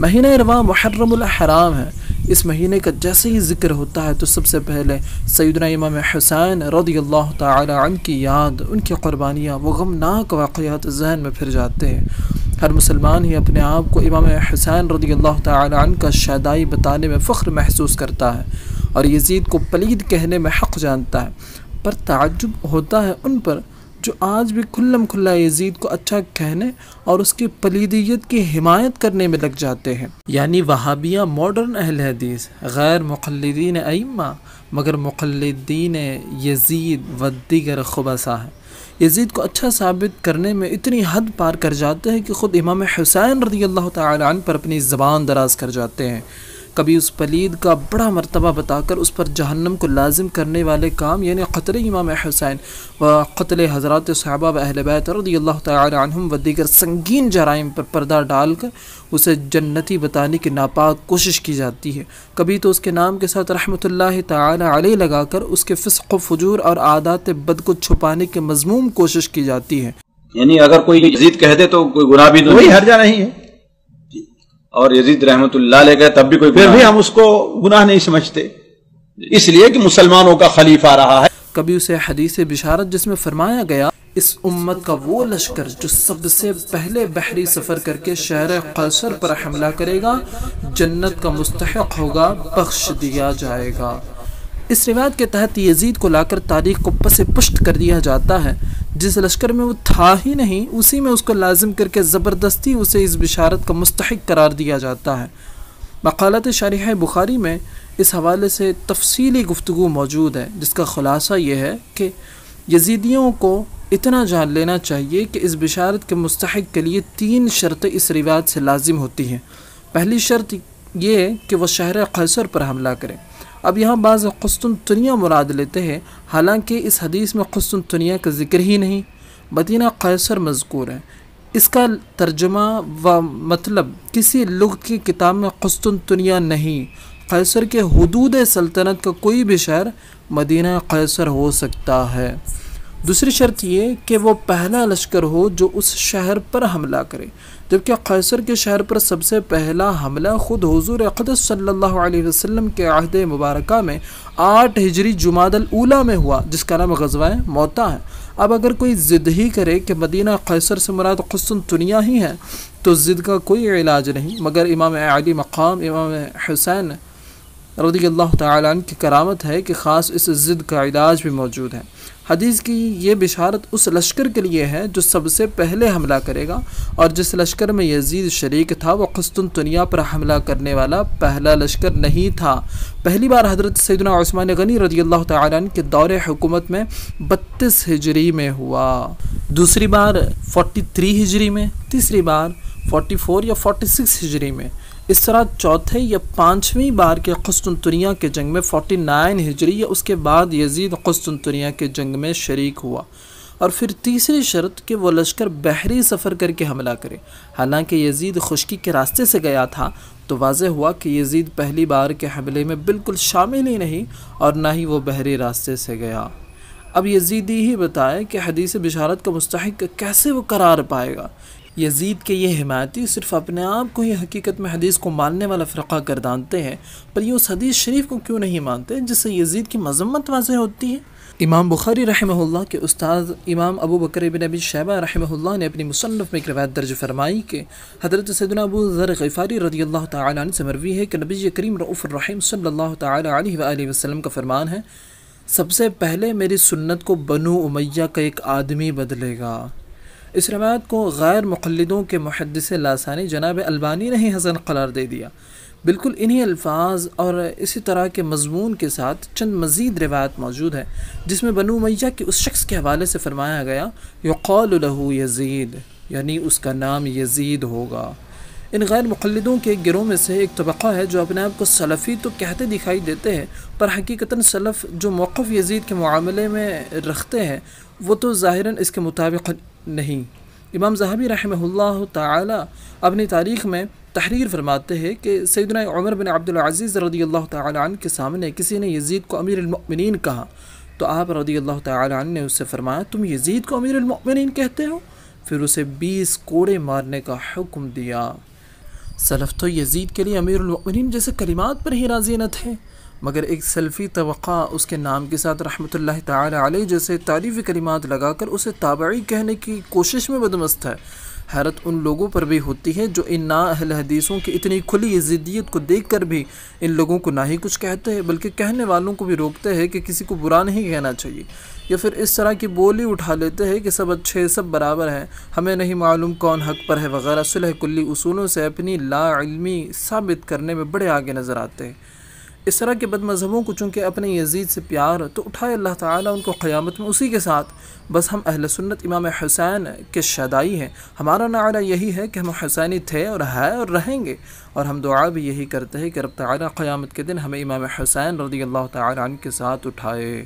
مہینہ روا محرم الحرام ہے۔ اس مہینے کا جیسے ہی ذکر ہوتا ہے تو سب سے پہلے سیدنا امام حسین رضی اللہ تعالی عنہ کی یاد، ان کی قربانیاں، وہ غمناک واقعات ذہن میں پھر جاتے ہیں۔ ہر مسلمان ہی اپنے آپ کو امام حسین رضی اللہ تعالی عنہ کا شادائی بتانے میں فخر محسوس کرتا ہے اور یزید کو پلید کہنے میں حق جانتا ہے۔ پر تعجب ہوتا ہے ان پر جو آج بھی کھلم کھلا یزید کو اچھا کہنے اور اس کی پلیدیت کی حمایت کرنے میں لگ جاتے ہیں۔ یعنی وہابیہ ماڈرن اہل حدیث، غیر مقلدین ائمہ، مگر مقلدین یزید و دیگر خبصہ ہیں۔ یزید کو اچھا ثابت کرنے میں اتنی حد پار کر جاتے ہیں کہ خود امام حسین رضی اللہ تعالی عنہ پر اپنی زبان دراز کر جاتے ہیں۔ کبھی اس پلید کا بڑا مرتبہ بتا کر اس پر جہنم کو لازم کرنے والے کام یعنی قتل امام حسین و قتل حضرات صحابہ و اہل بیت رضی اللہ تعالی عنہم و دیگر سنگین جرائم پر پردہ ڈال کر اسے جنتی بتانے کی ناپاک کوشش کی جاتی ہے۔ کبھی تو اس کے نام کے ساتھ رحمۃ اللہ تعالی علیہ لگا کر اس کے فسق و فجور اور عادات بد کو چھپانے کے مضموم کوشش کی جاتی ہے۔ یعنی اگر کوئی یزید کہہ دے تو کوئی گناہ بھی کوئی حرجہ نہیں ہے۔ اور یزید رحمت اللہ علیہ گئے تب بھی کوئی پھر بھی ہم اس کو گناہ نہیں سمجھتے۔ اس لیے کہ مسلمانوں کا خلیفہ رہا ہے۔ کبھی اسے حدیث بشارت جس میں فرمایا گیا اس امت کا وہ لشکر جو سب سے پہلے بحری سفر کر کے شہر قیصر پر حملہ کرے گا جنت کا مستحق ہوگا بخش دیا جائے گا۔ اس روایت کے تحت یزید کو لا کر تاریخ کو پس پشت کر دیا جاتا ہے۔ جس لشکر میں وہ تھا ہی نہیں، اسی میں اس کو لازم کر کے زبردستی اسے اس بشارت کا مستحق قرار دیا جاتا ہے۔ مقالات شارح بخاری میں اس حوالے سے تفصیلی گفتگو موجود ہے، جس کا خلاصہ یہ ہے کہ یزیدیوں کو اتنا جان لینا چاہیے کہ اس بشارت کے مستحق کے لیے تین شرطیں اس روایت سے لازم ہوتی ہیں۔ پہلی شرط یہ کہ وہ شہر قیصر پر حملہ کریں۔ اب یہاں بعض قسطنطنیہ مراد لیتے ہیں، حالانکہ اس حدیث میں قسطنطنیہ کا ذکر ہی نہیں، مدینہ قیصر مذکور ہے۔ اس کا ترجمہ و مطلب کسی لغ کی کتاب میں قسطنطنیہ نہیں، قیصر کے حدود سلطنت کا کوئی بھی شہر مدینہ قیصر ہو سکتا ہے۔ دوسری شرط یہ کہ وہ پہلا لشکر ہو جو اس شہر پر حملہ کرے، جبکہ قیصر کے شہر پر سب سے پہلا حملہ خود حضور اقدس صلی اللہ علیہ وسلم کے عہد مبارکہ میں آٹھ ہجری جماعت الاولا میں ہوا، جس کا نام غزوہ موتا ہے۔ اب اگر کوئی ضد ہی کرے کہ مدینہ قیصر سے مراد قسطن تنیا ہی ہے، تو ضد کا کوئی علاج نہیں، مگر امام علی مقام، امام حسین رضی اللہ تعالیٰ عنہ کی کرامت ہے کہ خاص اس ضد کا علاج بھی موجود ہے۔ حدیث کی یہ بشارت اس لشکر کے لیے ہے جو سب سے پہلے حملہ کرے گا اور جس لشکر میں یزید شریک تھا، وہ قسطنطنیہ پر حملہ کرنے والا پہلا لشکر نہیں تھا۔ پہلی بار حضرت سیدنا عثمان غنی رضی اللہ تعالیٰ عنہ کے دور حکومت میں بتیس ہجری میں ہوا۔ دوسری بار فورٹی تھری ہجری میں، تیسری بار فورٹی فور یا فورٹی سکس ہجری میں۔ اس طرح چوتھے یا پانچویں بار کے قسطنطنیہ کے جنگ میں فورٹی نائن ہجری یا اس کے بعد یزید قسطنطنیہ کے جنگ میں شریک ہوا اور پھر تیسری شرط کہ وہ لشکر بحری سفر کر کے حملہ کرے۔ حالانکہ یزید خشکی کے راستے سے گیا تھا تو واضح ہوا کہ یزید پہلی بار کے حملے میں بالکل شامل ہی نہیں اور نہ ہی وہ بحری راستے سے گیا۔ اب یزیدی ہی بتائے کہ حدیث بشارت کا مستحق کیسے وہ قرار پائے گا۔ یزید کے یہ حمایتی صرف اپنے آپ کو ہی حقیقت میں حدیث کو ماننے والا فرقہ گردانتے ہیں پر یہ اس حدیث شریف کو کیوں نہیں مانتے جس سے یزید کی مذمت واضح ہوتی ہے؟ امام بخاری رحمہ اللہ کے استاد امام ابو بکر بن ابی شیبہ رحمہ اللہ نے اپنی مصنف میں ایک روایت درج فرمائی کہ حضرت سیدنا ابو ذر غفاری رضی اللہ تعالیٰ عنہ سے مروی ہے کہ نبی کریم رعف الرحیم صلی اللہ تعالیٰ علیہ وآلہ وسلم کا فرمان ہے، سب سے پہلے میری سنت کو بنو امیہ کا ایک آدمی بدلے گا۔ اس روایت کو غیر مقلدوں کے محدث لاسانی جناب البانی نے ہی حسن قرار دے دیا۔ بالکل انہی الفاظ اور اسی طرح کے مضمون کے ساتھ چند مزید روایت موجود ہے جس میں بنو میہ کے اس شخص کے حوالے سے فرمایا گیا، یقال له یزید یعنی اس کا نام یزید ہوگا۔ ان غیر مقلدوں کے گروہ میں سے ایک طبقہ ہے جو اپنے آپ کو سلفی تو کہتے دکھائی دیتے ہیں، پر حقیقتاً سلف جو موقف یزید کے معاملے میں رکھتے ہیں، وہ تو ظاہراً اس کے مطابق نہیں۔ امام زہبی رحمہ اللہ تعالی اپنی تاریخ میں تحریر فرماتے ہیں کہ سیدنا عمر بن عبدالعزیز رضی اللہ تعالی عنہ کے سامنے کسی نے یزید کو امیر المؤمنین کہا۔ تو آپ رضی اللہ تعالی عنہ نے اس سے فرمایا، تم یزید کو امیر المؤمنین کہتے ہو؟ پھر اسے بیس کوڑے مارنے کا حکم دیا۔ سلف تو یزید کے لیے امیر المؤمنین جیسے کلمات پر ہی راضی نہ تھے۔ مگر ایک سلفی توقع اس کے نام کے ساتھ رحمۃ اللہ تعالی علیہ جیسے تعریفی کلمات لگا کر اسے تابعی کہنے کی کوشش میں بدمست ہے۔ حیرت ان لوگوں پر بھی ہوتی ہے جو ان نا اہل حدیثوں کی اتنی کھلی ضدیت کو دیکھ کر بھی ان لوگوں کو نہ ہی کچھ کہتے ہیں، بلکہ کہنے والوں کو بھی روکتے ہیں کہ کسی کو برا نہیں کہنا چاہیے۔ یا پھر اس طرح کی بولی اٹھا لیتے ہیں کہ سب اچھے سب برابر ہیں، ہمیں نہیں معلوم کون حق پر ہے۔ وغیرہ صلح کلی اصولوں سے اپنی لا علمی ثابت کرنے میں بڑے آگے نظر آتے ہیں۔ اس طرح کے بد مذہبوں کو چونکہ اپنے یزید سے پیار تو اٹھائے اللہ تعالیٰ ان کو قیامت میں اسی کے ساتھ۔ بس ہم اہل سنت امام حسین کے شدائی ہیں۔ ہمارا نعرہ یہی ہے کہ ہم حسینی تھے اور ہے اور رہیں گے۔ اور ہم دعا بھی یہی کرتے ہیں کہ رب تعالیٰ قیامت کے دن ہمیں امام حسین رضی اللہ تعالیٰ عنہ کے ساتھ اٹھائے۔